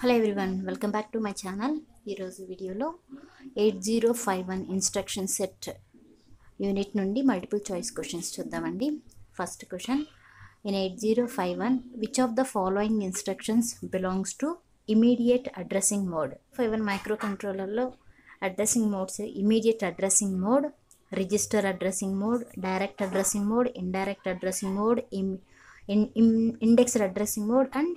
Hello everyone welcome back to my channel ఈరోజు వీడియోలో eight zero five one instruction set unit నుండి multiple choice questions చూద్దామండి. First question in eight zero five one which of the following instructions belongs to immediate addressing mode five one micro కంట్రోలర్లో addressing modes immediate addressing mode register addressing mode direct addressing mode indirect addressing mode in indexed addressing mode and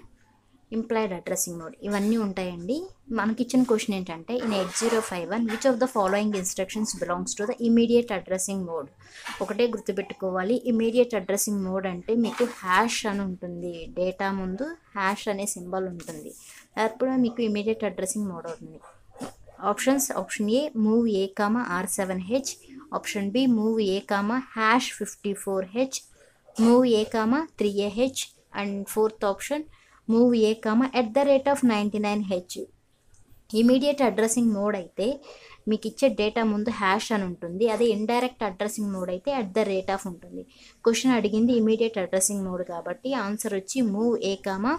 implied addressing mode ఇవన్నీ ఉంటాయండి. మనకి ఇచ్చిన question ఏంటంటే in eight zero five one which of the following instructions belongs to the immediate addressing mode ఒకటే గుర్తుపెట్టుకోవాలి. Immediate addressing mode అంటే మీకు hash అని ఉంటుంది. డేటా ముందు హ్యాష్ అనే సింబల్ ఉంటుంది. అప్పుడు మీకు ఇమీడియట్ అడ్రస్సింగ్ మోడ్ అవుతుంది. Options option A move A comma R seven H option B move A comma hash fifty four H move A comma three A H and fourth option move A comma at the rate of ninety nine H immediate addressing mode అయితే మీకు ఇచ్చే data ముందు hash అని ఉంటుంది. అదే indirect addressing mode అయితే at the rate of ఉంటుంది. Question అడిగింది ఇమీడియట్ అడ్రస్సింగ్ మోడ్ కాబట్టి ఆన్సర్ వచ్చి move A comma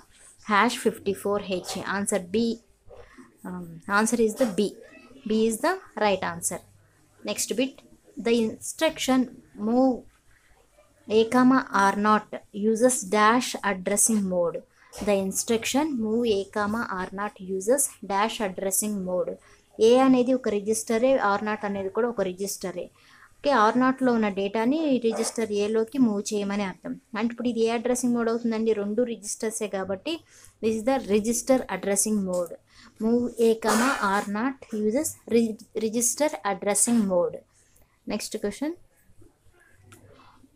hash fifty four H answer B answer is the B B is the right answer next bit the instruction move a R naught uses uses addressing mode the instruction move a comma r naught uses dash addressing mode. A అనేది ఒక రిజిస్టరే are not అనేది కూడా ఒక రిజిస్టరే okay are నాట్లో ఉన్న డేటాని register ఏలోకి move చేయమని అర్థం. అంటే ఇప్పుడు ఇది ఏ అడ్రస్సింగ్ మోడ్ అవుతుందండి? రెండు రిజిస్టర్సే కాబట్టి this is the register addressing mode move A comma R naught uses register addressing mode next question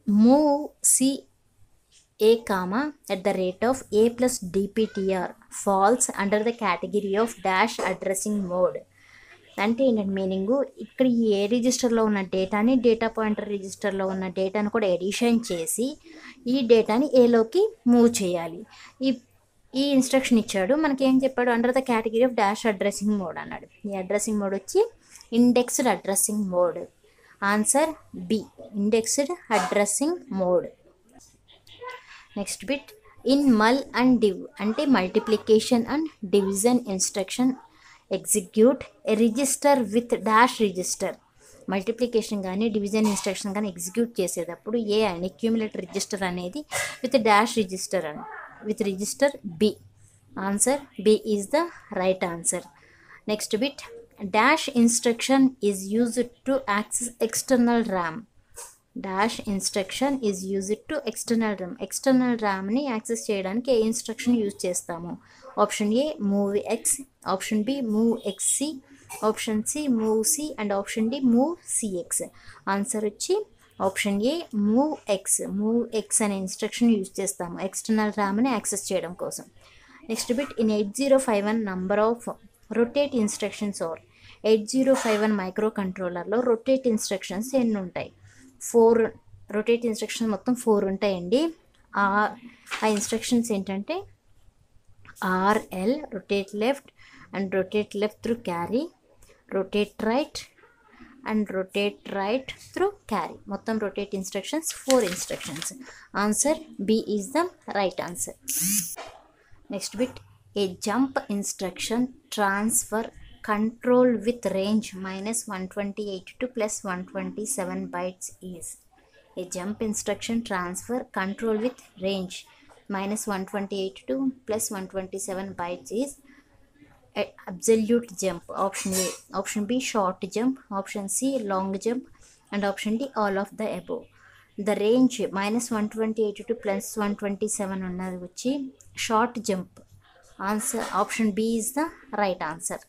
move C A comma at the rate of A plus DPTR falls under the category of dash addressing mode అంటే ఏంటంటే meaning ఇక్కడ ఈ ఏ రిజిస్టర్లో ఉన్న డేటాని data pointer రిజిస్టర్లో ఉన్న డేటాను కూడా ఎడిషన్ చేసి ఈ డేటాని ఏలోకి మూవ్ చేయాలి. ఈ ఈ ఇన్స్ట్రక్షన్ ఇచ్చాడు. మనకి ఏం చెప్పాడు? Under the category of dash addressing mode అన్నాడు. ఈ అడ్రస్సింగ్ మోడ్ వచ్చి indexed addressing mode answer B indexed addressing mode next bit in MUL and DIV అంటే multiplication and division instruction execute A register with dash register multiplication కానీ division instruction కానీ execute చేసేటప్పుడు A అని accumulator register అనేది with dash register అని with register B answer B is the right answer next bit dash instruction is used to access external RAM dash instruction is use to external RAM. External ర్యామ్ని access చేయడానికి ఏ instruction use చేస్తాము? Option A move X. Option B move XC option C move C. And option D move CX answer వచ్చి option A move X. Move X అనే instruction use చేస్తాము external ర్యామ్ని access చేయడం కోసం. Next bit in eight zero five one number of rotate instructions are. Eight zero five one micro కంట్రోలర్లో rotate instructions ఎన్ని ఉంటాయి? Four rotate instructions మొత్తం four ఉంటాయండి. ఆ ఆ ఇన్స్ట్రక్షన్స్ ఏంటంటే RL rotate left and rotate left through carry rotate right and rotate right through carry. మొత్తం rotate instructions four instructions. Answer B is the right answer. Next bit A jump instruction transfer control with range minus 128 to plus 127 bytes is a jump instruction transfer control with range minus 128 to plus 127 bytes is a absolute jump option a option b short jump option c long jump and option d all of the above the range minus 128 to plus 127 ఉన్నది వచ్చి short jump answer option B is the right answer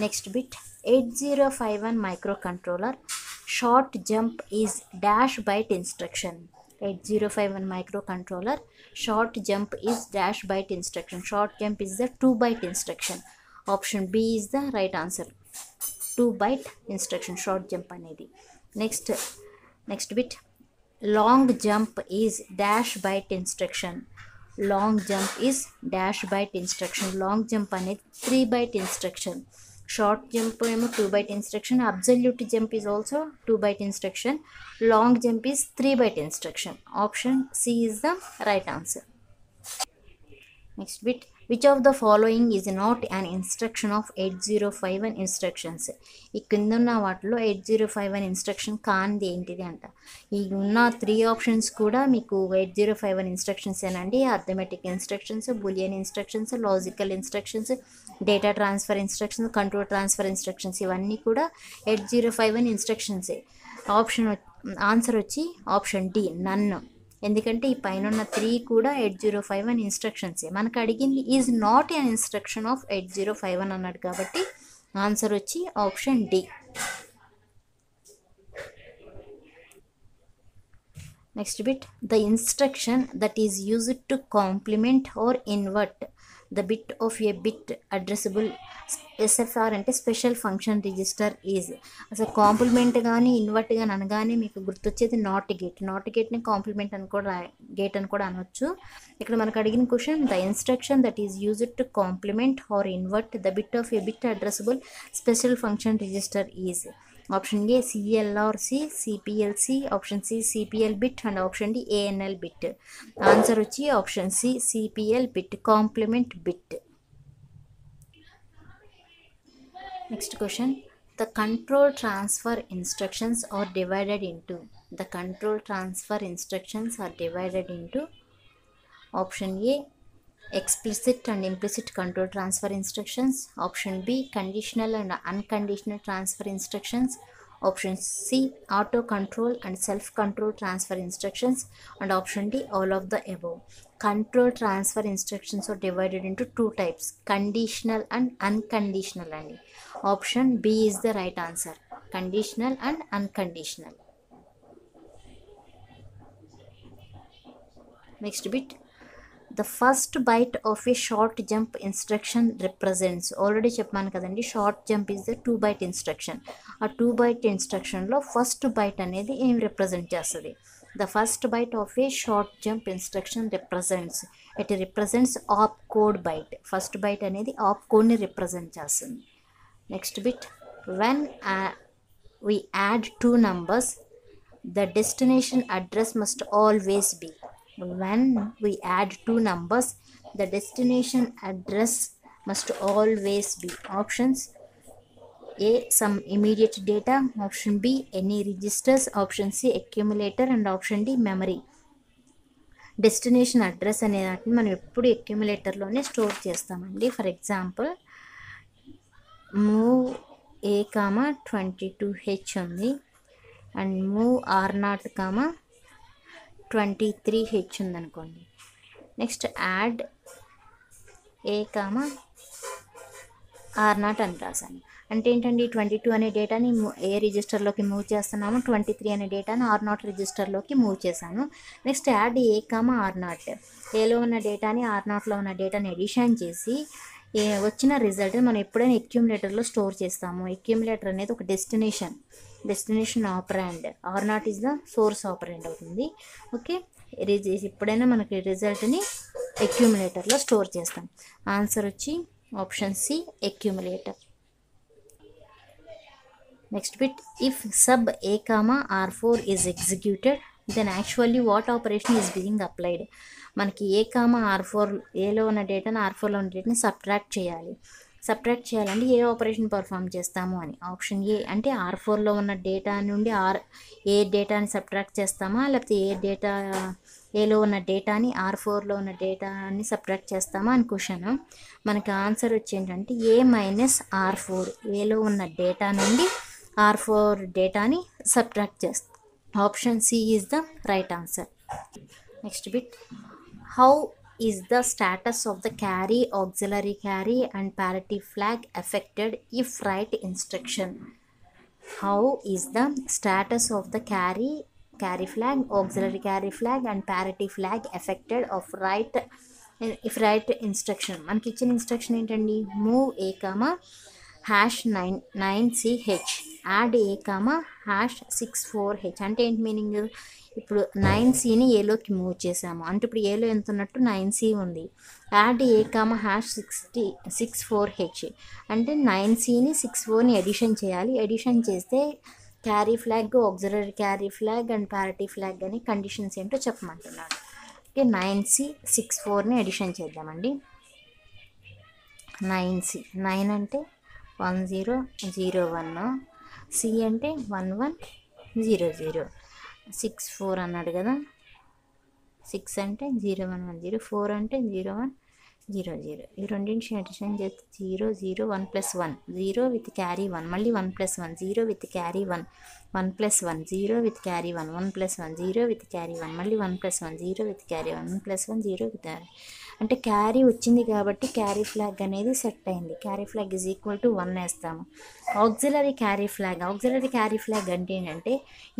next bit eight zero five one microcontroller short jump is dash byte instruction eight zero five one microcontroller short jump is dash byte instruction short jump is the two byte instruction option B is the right answer two byte instruction short jump అనేది next next bit long jump is dash byte instruction long jump is dash byte instruction long jump అనేది three byte instruction short jump ఏమో two byte instruction absolute jump is also two byte instruction long jump is three byte instruction option C is the right answer next bit which of the following is not an instruction of eight zero five one instructions ఈ కింద ఉన్న వాటిలో eight zero five one instruction కానిది ఏంటిది అంట. ఈ ఉన్న three options కూడా మీకు eight zero five one instructions ఏనండి. Arithmetic instructions Boolean instructions logical instructions data transfer instructions control transfer instructions ఇవన్నీ కూడా ఎయిట్ జీరో ఫైవ్ వన్ ఇన్స్ట్రక్షన్సే. ఆప్షన్ ఆన్సర్ వచ్చి ఆప్షన్ డి నన్ను ఎందుకంటే ఈ పైన ఉన్న త్రీ కూడా ఎయిట్ జీరో ఫైవ్ వన్ ఇన్స్ట్రక్షన్సే. మనకు అడిగింది is not an instruction of eight zero five one అన్నాడు కాబట్టి ఆన్సర్ వచ్చి option D. Next bit the instruction that is used to complement or invert. The bit of a bit addressable SFR అంటే special function register is. అసలు complement కానీ invert కానీ అనగానే మీకు గుర్తొచ్చేది నాట్ గేట్ నాట్ గేట్ని కాంప్లిమెంట్ అని కూడా గేట్ అని కూడా అనొచ్చు. ఇక్కడ మనకు అడిగిన question the instruction that is used to complement or invert the bit of a bit addressable special function register is option A CLRC CPLC option C CPL bit and option D ANL bit answer వచ్చి option C CPL bit complement bit next question the control transfer instructions are divided into the control transfer instructions are divided into option A explicit and implicit control transfer instructions option b conditional and unconditional transfer instructions option c auto control and self control transfer instructions and option d all of the above. Control transfer instructions are divided into two types conditional and unconditional and option b is the right answer conditional and unconditional. Next bit the first byte of a short jump instruction represents already చెప్పాను కదండి short jump is the two byte instruction ఆ two byte ఇన్స్ట్రక్షన్లో first byte అనేది ఏం represent చేస్తుంది? The first byte of a short jump instruction represents it represents opcode byte first byte అనేది ఆప్ కోడ్ని represent చేస్తుంది next bit when we add two numbers the destination address must always be. When we add two numbers the destination address must always be options a some immediate data option b any registers option c accumulator and option d memory destination address అనే దాటిని మనం ఎప్పుడు అక్యుములేటర్లోనే store చేస్తామండి for example move A comma twenty two H ఉంది and move R naught comma twenty three H ఉందనుకోండి. Next add A comma R naught అని రాశాను. అంటే ఏంటండి ట్వంటీ టూ అనే డేటాని ఏ రిజిస్టర్లోకి మూవ్ చేస్తున్నాము ట్వంటీ త్రీ అనే డేటాని ఆర్ నాట్ రిజిస్టర్లోకి మూవ్ చేశాను. Next add A comma R naught. ఏలో ఉన్న డేటాని ఆర్ నాట్లో ఉన్న డేటాని ఎడిషన్ చేసి ఏ వచ్చిన రిజల్ట్ మనం ఎప్పుడైనా ఎక్యూములేటర్లో స్టోర్ చేస్తాము. ఎక్యూములేటర్ అనేది ఒక destination. Destination operand or not is the source operand అవుతుంది. ఓకే రిజ్ ఎప్పుడైనా మనకి రిజల్ట్ని ఎక్యూములేటర్లో స్టోర్ చేస్తాం. ఆన్సర్ వచ్చి option C accumulator next bit if sub A comma R four is executed then actually what operation is being applied మనకి A comma R four ఏలో ఉన్న డేటాను ఆర్ ఫోర్లో ఉన్న డేటాని సబ్ట్రాక్ట్ చేయాలి. సబ్ట్రాక్ట్ చేయాలంటే ఏ ఆపరేషన్ పర్ఫామ్ చేస్తాము అని. ఆప్షన్ ఏ అంటే ఆర్ ఫోర్లో ఉన్న డేటా నుండి ఆర్ ఏ డేటాని సబ్ట్రాక్ట్ చేస్తామా? లేకపోతే ఏ డేటా ఏలో ఉన్న డేటాని ఆర్ ఫోర్లో ఉన్న డేటాని సబ్ట్రాక్ట్ చేస్తామా అని క్వశ్చన్. మనకి ఆన్సర్ వచ్చి ఏంటంటే ఏ మైనస్ ఆర్ ఫోర్. ఏలో ఉన్న డేటా నుండి ఆర్ ఫోర్ డేటాని సబ్ట్రాక్ట్ చేస్తాం option C is the right answer. Next bit. How is the status of the carry auxiliary carry and parity flag affected if right instruction how is the status of the carry carry flag auxiliary carry flag and parity flag affected of right if right instruction మనకి ఇచ్చిన instruction ఏంటండి move A comma hash nine nine CH add A comma hash six four H. అంటే ఏంటి meaning? ఇప్పుడు nine సిని ఏలోకి move చేసాము? అంటే ఇప్పుడు ఏలో ఎంత ఉన్నట్టు నైన్ సి ఉంది. Add A comma hash sixty six four H. అంటే నైన్ సిని సిక్స్ ఫోర్ని ఎడిషన్ చేయాలి. ఎడిషన్ చేస్తే carry flag auxiliary carry flag and parity flag అని కండిషన్స్ ఏంటో చెప్పమంటున్నాడు. ఓకే నైన్ సి సిక్స్ ఫోర్ని ఎడిషన్ చేద్దామండి. Nine C. నైన్ అంటే one zero zero one. C అంటే one one zero zero six four అన్నాడు కదా. సిక్స్ అంటే zero one one zero four అంటే జీరో వన్ జీరో జీరో ఈ రెండింటి అడిషన్ చేస్తే zero zero one plus one zero with carry one మళ్ళీ one plus one zero with carry one one plus one zero with carry one one plus one zero with carry one మళ్ళీ one plus one zero with carry one one plus one zero with carry అంటే carry వచ్చింది కాబట్టి carry flag అనేది set అయింది. Carry flag is equal to one వేస్తాము. Auxiliary carry flag auxiliary carry flag అంటే ఏంటంటే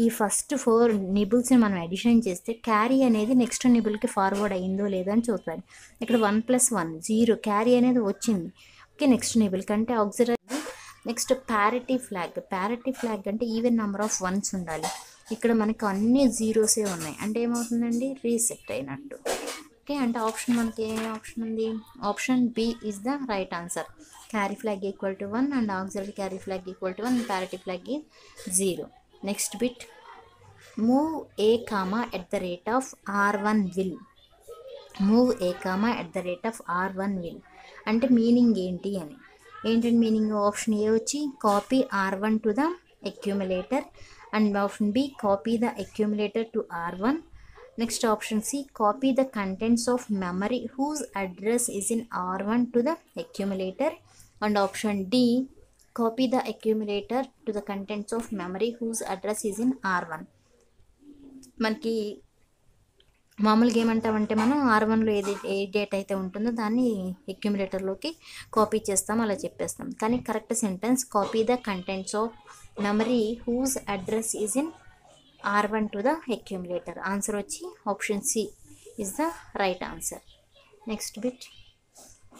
ఈ ఫస్ట్ ఫోర్ నిబుల్స్ని మనం ఎడిషన్ చేస్తే క్యారీ అనేది నెక్స్ట్ నిబుల్కి ఫార్వర్డ్ అయిందో లేదో అని చూస్తాను ఇక్కడ one plus one zero carry అనేది వచ్చింది. ఓకే నెక్స్ట్ నిబుల్ కంటే auxiliary next parity flag parity flag అంటే ఈవెన్ నెంబర్ ఆఫ్ వన్స్ ఉండాలి. ఇక్కడ మనకు అన్ని జీరోసే ఉన్నాయి. అంటే ఏమవుతుందండి? రీసెట్ అయినట్టు. ఓకే అంటే ఆప్షన్ మనకి ఏ ఆప్షన్ ఉంది? Option B is the right answer. Carry flag equal to one and auxiliary carry flag equal to one parity flag is zero. Next bit. Move A comma at the rate of R one will. Move A comma at the rate of R one will. అంటే meaning ఏంటి అని. ఏంటంటే meaning? Option A వచ్చి copy R one to the accumulator and option B copy the accumulator to R one. Next option C copy the contents of memory whose address is in R one to the accumulator and option D copy the accumulator to the contents of memory whose address is in R one మనకి మామూలుగా ఏమంటామంటే మనం are వన్లో ఏది ఏ date అయితే ఉంటుందో దాన్ని అక్యుములేటర్లోకి copy చేస్తాం అలా చెప్పేస్తాం. కానీ correct sentence copy the contents of memory whose address is in R one to the accumulator answer వచ్చి option C is the right answer next bit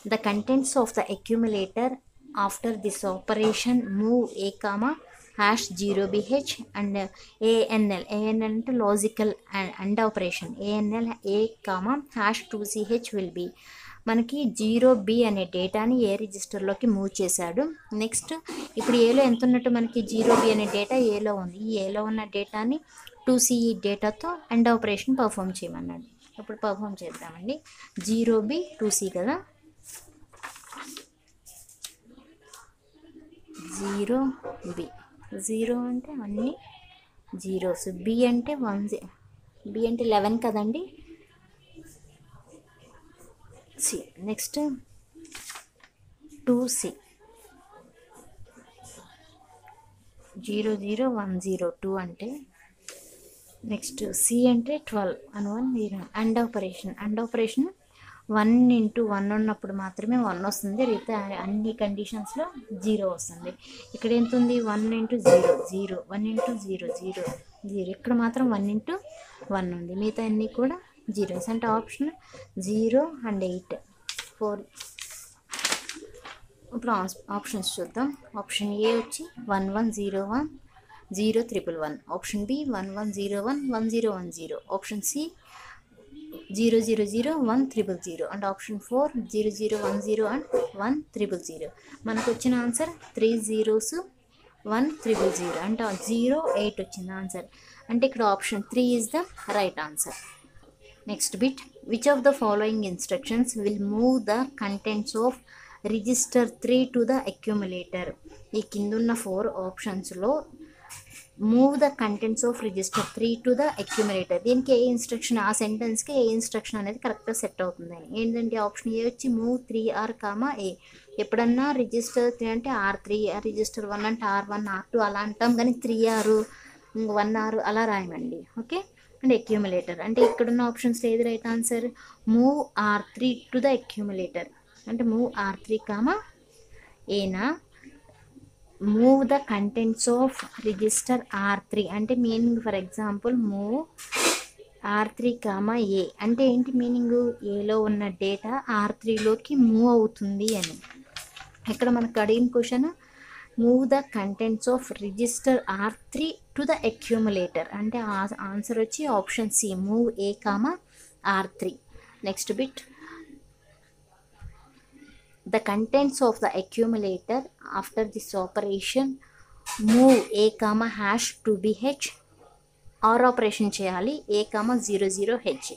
the contents of the accumulator after this operation move a comma hash 0bh and uh, anl anl అంటే logical and operation anl a comma hash 2ch will be మనకి zero B అనే డేటాని A రిజిస్టర్లోకి move చేశాడు. Next ఇప్పుడు ఏలో ఎంత ఉన్నట్టు మనకి జీరో బి అనే డేటా ఏలో ఉంది? ఈ ఏలో ఉన్న డేటాని టూ సిఈ డేటాతో అండ్ ఆపరేషన్ పర్ఫామ్ చేయమన్నాడు. ఇప్పుడు పర్ఫామ్ చేద్దామండి. జీరో బి టూ సి కదా? Zero B. జీరో అంటే అన్నీ జీరోస్. బి అంటే వన్ బి అంటే లెవెన్ కదండి? C. Next two C. Zero zero one zero two అంటే నెక్స్ట్ సి అంటే ట్వెల్వ్ అని one zero. And operation. And operation one into one ఉన్నప్పుడు మాత్రమే వన్ వస్తుంది. మిగతా అన్ని కండిషన్స్లో జీరో వస్తుంది. ఇక్కడ ఎంత ఉంది one into zero. Zero. One into zero. Zero. Zero. ఇక్కడ మాత్రం వన్ ఇంటూ వన్ ఉంది. మిగతా అన్నీ కూడా జీరోస్ అంటే option zero and eight. Four. ఇప్పుడు ఆప్షన్స్ చూద్దాం. ఆప్షన్ ఏ వచ్చి one one zero one zero triple one. Option B one one zero one one zero one zero. Option C zero zero zero one triple zero. And option four zero zero one zero and one triple zero. మనకు వచ్చిన answer three zeros one triple zero. అంటే zero eight వచ్చింది answer. అంటే ఇక్కడ option three is the right answer. Next bit which of the following instructions will move the contents of register three to the accumulator ఈ కిందున్న four ఆప్షన్స్లో move the contents of register three to the accumulator దీనికి ఏ instruction ఆ సెంటెన్స్కి ఏ instruction అనేది కరెక్ట్గా set అవుతుంది అని. ఏంటంటే ఆప్షన్ ఏ వచ్చి move three R comma A ఎప్పుడన్నా రిజిస్టర్ త్రీ అంటే ఆర్ త్రీ రిజిస్టర్ వన్ అంటే ఆర్ వన్ ఆర్ టూ అలా అంటాం కానీ త్రీ ఆరు వన్ ఆరు అలా రాయమండి. ఓకే? అండ్ అక్యూములేటర్ అంటే ఇక్కడున్న ఆప్షన్స్లో ఏది right answer move R three to the accumulator అంటే మూవ్ ఆర్ త్రీ కామా ఏనా move the contents of register R three అంటే meaning for example move R three comma A అంటే ఏంటి మీనింగ్ ఏలో ఉన్న డేటా ఆర్ త్రీలోకి మూవ్ అవుతుంది అని. ఇక్కడ మనకు అడిగిన question move the contents of register R three to the accumulator అంటే ఆన్సర్ వచ్చి option C move A comma R three next bit the contents of the accumulator after this operation move a comma hash to bh OR operation చేయాలి A comma zero zero H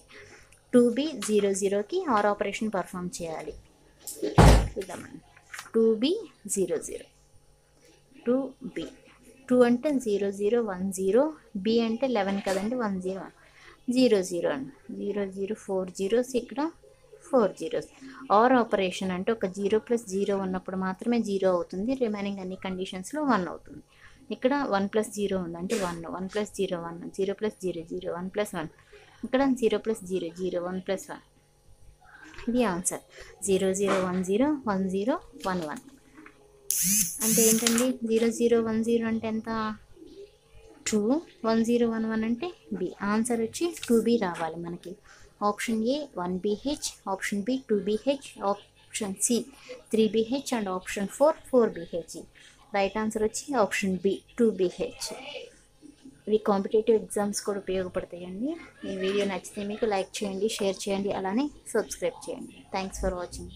two B zero జీరోకి are operation perform చేయాలి. చూద్దామండి. Two B zero zero two B. Two అంటే zero zero one zero. B అంటే eleven కదండి one zero. Zero zero అండి. Zero zero four zeros ఇక్కడ four zeros. Are operation అంటే ఒక జీరో ప్లస్ జీరో ఉన్నప్పుడు మాత్రమే జీరో అవుతుంది. రిమైనింగ్ అన్ని కండిషన్స్లో వన్ అవుతుంది. ఇక్కడ వన్ ప్లస్ జీరో ఉంది అంటే one. One plus zero one. Zero plus zero zero. One plus one. ఇక్కడ zero plus zero zero. One plus one. ఇది answer. Zero zero one zero. One zero one one. అంటే ఏంటండి? Zero zero one zero అంటే ఎంత? Two one zero one one అంటే B answer వచ్చి two B రావాలి మనకి. Option A one BH option B two BH option C three BH and option four four BH right answer వచ్చి option B two BH ఇవి competitive exams కూడా ఉపయోగపడతాయండి. ఈ video నచ్చితే మీకు లైక్ చేయండి షేర్ చేయండి అలానే సబ్స్క్రైబ్ చేయండి. Thanks for watching